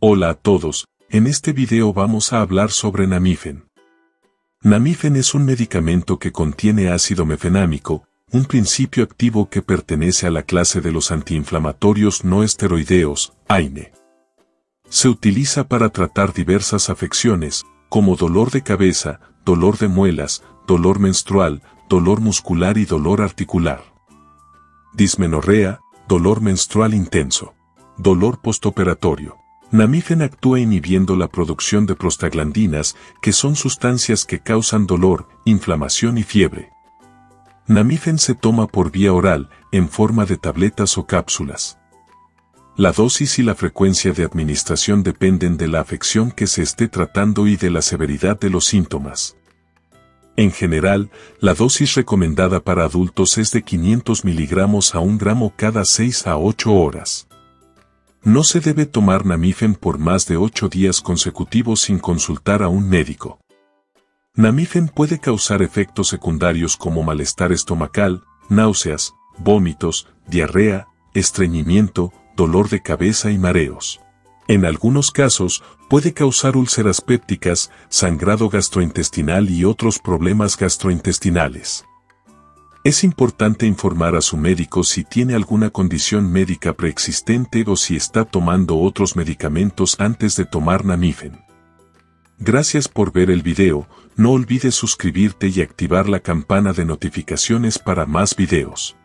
Hola a todos, en este video vamos a hablar sobre Namifen. Namifen es un medicamento que contiene ácido mefenámico, un principio activo que pertenece a la clase de los antiinflamatorios no esteroideos, AINE. Se utiliza para tratar diversas afecciones, como dolor de cabeza, dolor de muelas, dolor menstrual, dolor muscular y dolor articular. Dismenorrea, dolor menstrual intenso. Dolor postoperatorio. Namifen actúa inhibiendo la producción de prostaglandinas, que son sustancias que causan dolor, inflamación y fiebre. Namifen se toma por vía oral, en forma de tabletas o cápsulas. La dosis y la frecuencia de administración dependen de la afección que se esté tratando y de la severidad de los síntomas. En general, la dosis recomendada para adultos es de 500 miligramos a 1 gramo cada 6 a 8 horas. No se debe tomar Namifen por más de 8 días consecutivos sin consultar a un médico. Namifen puede causar efectos secundarios como malestar estomacal, náuseas, vómitos, diarrea, estreñimiento, dolor de cabeza y mareos. En algunos casos, puede causar úlceras pépticas, sangrado gastrointestinal y otros problemas gastrointestinales. Es importante informar a su médico si tiene alguna condición médica preexistente o si está tomando otros medicamentos antes de tomar Namifen. Gracias por ver el video, no olvides suscribirte y activar la campana de notificaciones para más videos.